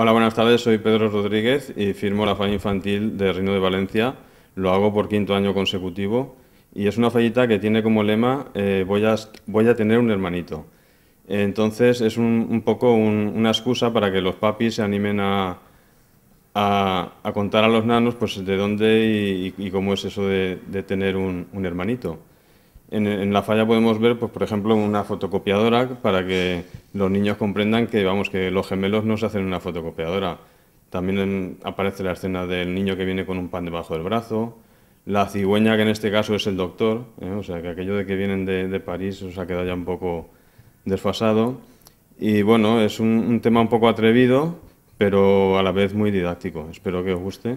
Hola, buenas tardes. Soy Pedro Rodríguez y firmo la falla infantil de Reino de Valencia. Lo hago por quinto año consecutivo y es una fallita que tiene como lema eh, voy, a, tener un hermanito. Entonces es un, poco una excusa para que los papis se animen a, contar a los nanos pues, de dónde y, cómo es eso de, tener un, hermanito. En, la falla podemos ver, pues, por ejemplo, una fotocopiadora para que los niños comprendan que, vamos, que los gemelos no se hacen en una fotocopiadora. También aparece la escena del niño que viene con un pan debajo del brazo, la cigüeña que en este caso es el doctor, ¿eh? o sea que aquello de que vienen de, París os ha quedado ya un poco desfasado. Y bueno, es un tema un poco atrevido, pero a la vez muy didáctico. Espero que os guste.